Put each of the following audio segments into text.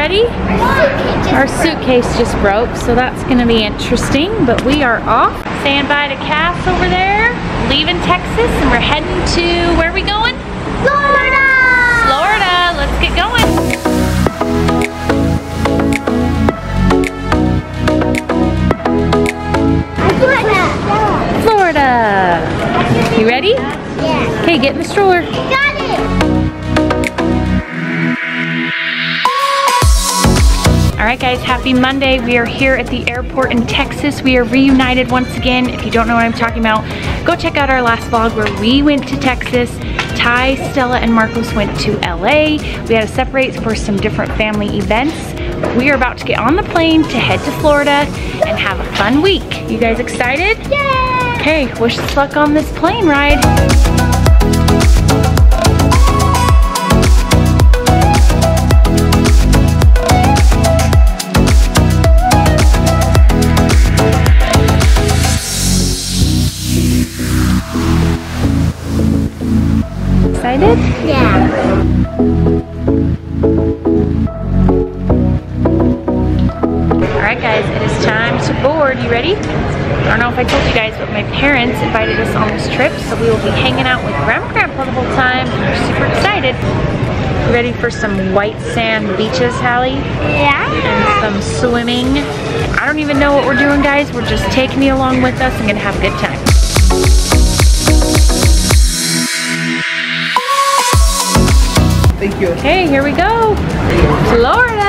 guys ready? Our suitcase just broke, so that's gonna be interesting, but we are off. Saying bye to Cass over there, leaving Texas, and we're heading to, where are we going? Florida! Florida, let's get going. Florida! Florida. You ready? Yeah. Okay, get in the stroller. Guys, happy Monday. We are here at the airport in Texas. We are reunited once again. If you don't know what I'm talking about, go check out our last vlog where we went to Texas. Ty, Stella, and Marcos went to LA. We had to separate for some different family events. We are about to get on the plane to head to Florida and have a fun week. You guys excited? Yeah! Okay, wish us luck on this plane ride. Us on this trip, so we will be hanging out with Grandma and Grandpa the whole time. We're super excited. Ready for some white sand beaches, Hallie? Yeah? And some swimming. I don't even know what we're doing, guys. We're just taking you along with us and gonna have a good time. Thank you. Okay, here we go. Florida.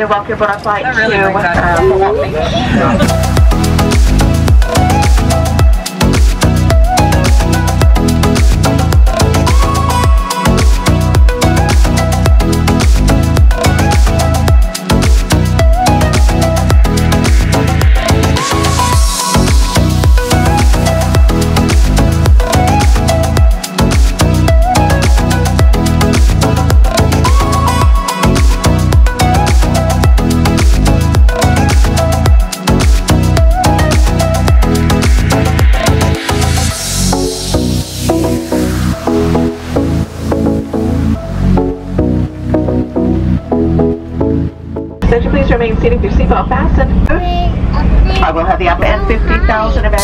We'd like to once again welcome aboard our flight really to please remain seated with your seatbelt fastened. I will have the upper end 50,000 event.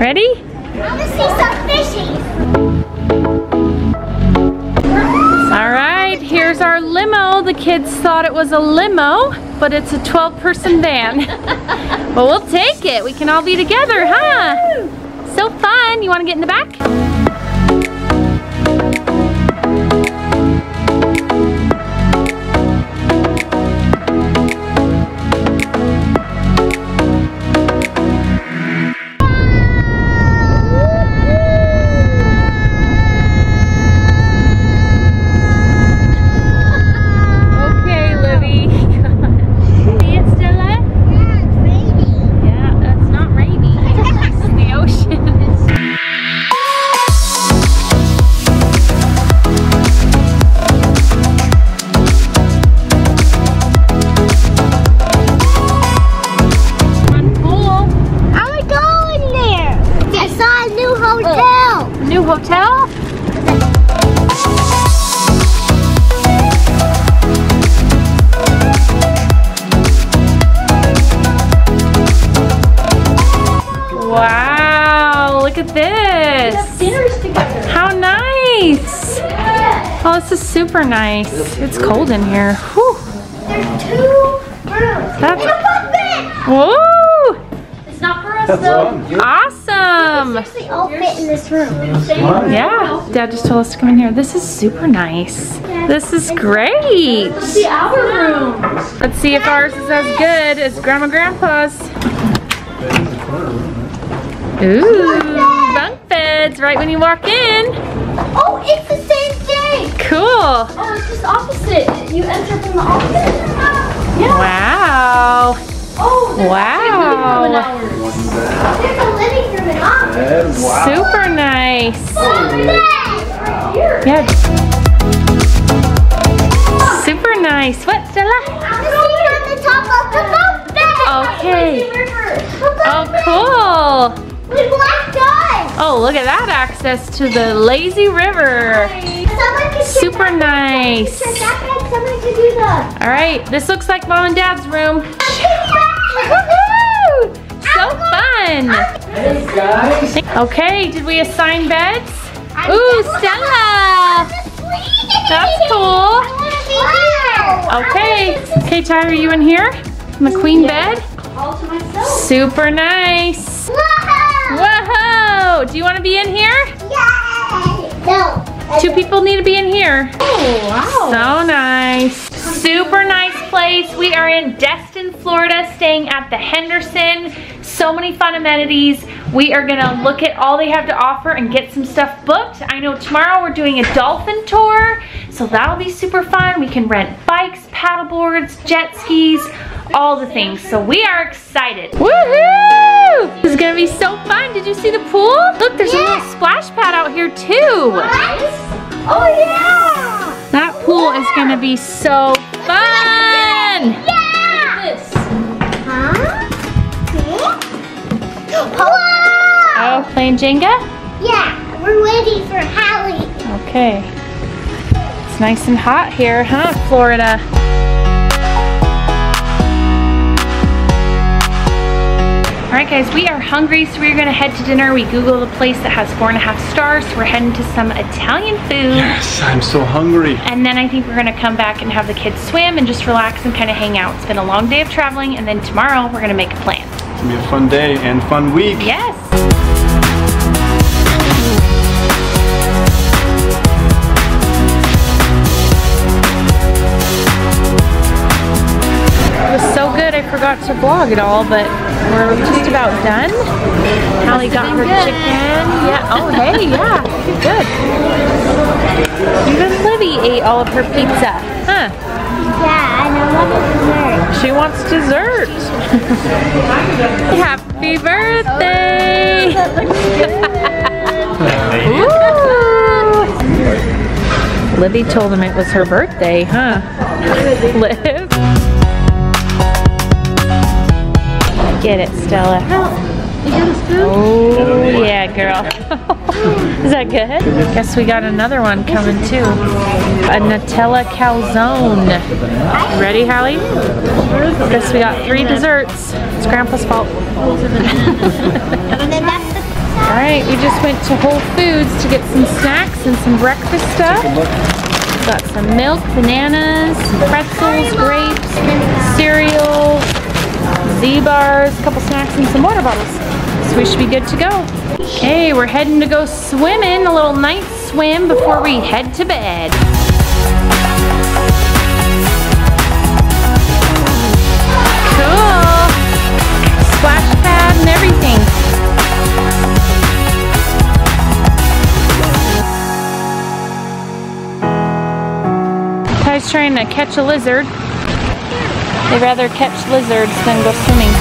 Ready? I want to see some fishies. All right, here's our limo. The kids thought it was a limo, but it's a 12 person van. but we'll take it. We can all be together, huh? So fun. You want to get in the back? Super nice. It's cold in here. Whew. There's two rooms. That's- a bunk bed. Whoa! It's not for us though. Awesome. Actually, all fit in this room. Yeah, Dad just told us to come in here. This is super nice. This is great. See our room. Let's see if ours is as good as Grandma and Grandpa's. Ooh, bunk beds right when you walk in. Oh, it's the same thing. Cool. Oh, it's just opposite. You enter from the opposite. Yeah. Wow. Oh, Wow. There's a living room and office. Super nice. Bunk bed. Yeah. Super nice. What, Stella? I'm sitting on the top of the boat bed. Okay. Oh, cool. Oh, look at that access to the lazy river. Super nice. All right, this looks like mom and dad's room. So fun. Okay, did we assign beds? Ooh, Stella. That's cool. Okay. Okay, Ty, are you in here? In the queen bed? Super nice. Do you want to be in here? Yay! No. Two people need to be in here. Oh, wow. So nice. Super nice place. We are in Destin, Florida, staying at the Henderson. So many fun amenities. We are gonna look at all they have to offer and get some stuff booked. I know tomorrow we're doing a dolphin tour, so that'll be super fun. We can rent bikes, paddle boards, jet skis, all the things. So we are excited. Woohoo! This is gonna be so fun. Did you see the pool? Look, there's a little splash pad out here too. What? Oh, yeah! That pool is gonna be so fun! Yeah! Huh? Oh, playing Jenga? Yeah, we're waiting for Hallie. Okay. It's nice and hot here, huh, Florida? Right, guys, we are hungry, so we're gonna head to dinner. We Googled a place that has four and a half stars, so we're heading to some Italian food. Yes, I'm so hungry. And then I think we're gonna come back and have the kids swim and just relax and kind of hang out. It's been a long day of traveling, and then tomorrow we're gonna make a plan. It's gonna be a fun day and fun week. Yes. It was so good I forgot to vlog it all, but we're just about done. Hallie got her chicken. Yeah. Oh, hey, yeah. Good. Even Livy ate all of her pizza. Huh. Yeah, and I want dessert. She wants dessert. Happy birthday! Ooh. Libby told him it was her birthday, huh? Liv. Get it, Stella. Oh, yeah, girl. Is that good? Guess we got another one coming too. A Nutella calzone. Ready, Hallie? Guess we got three desserts. It's Grandpa's fault. And then that's the All right, we just went to Whole Foods to get some snacks and some breakfast stuff. Got some milk, bananas, pretzels, grapes, cereal, Z-bars, a couple snacks, and some water bottles. So we should be good to go. Okay, we're heading to go swimming, a little night swim before we head to bed. Cool. Splash pad and everything. Trying to catch a lizard. They'd rather catch lizards than go swimming.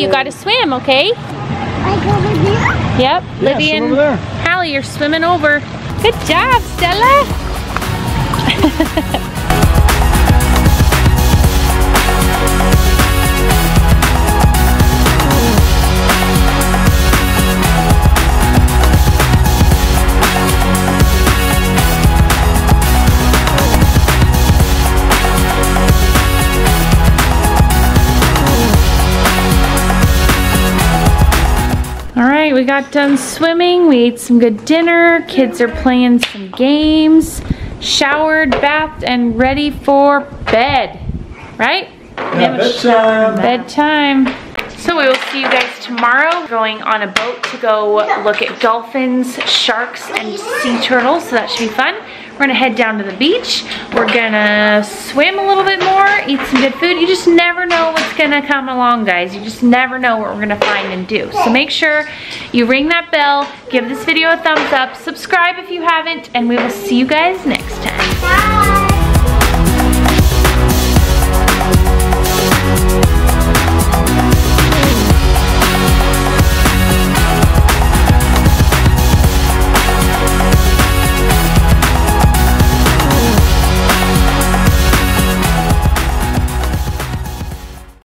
You gotta swim, okay? Like over here. Yep. Yeah, Libby and. Hallie, you're swimming over. Good job, Stella. we got done swimming. We ate some good dinner. Kids are playing some games, showered, bathed, and ready for bed. Right? Yeah, bedtime. Bedtime. So we will see you guys tomorrow going on a boat to go look at dolphins, sharks, and sea turtles. So that should be fun. We're gonna head down to the beach. We're gonna swim a little bit more, eat some good food. You just never know what's gonna come along, guys. You just never know what we're gonna find and do. So make sure you ring that bell, give this video a thumbs up, subscribe if you haven't, and we will see you guys next time. Bye.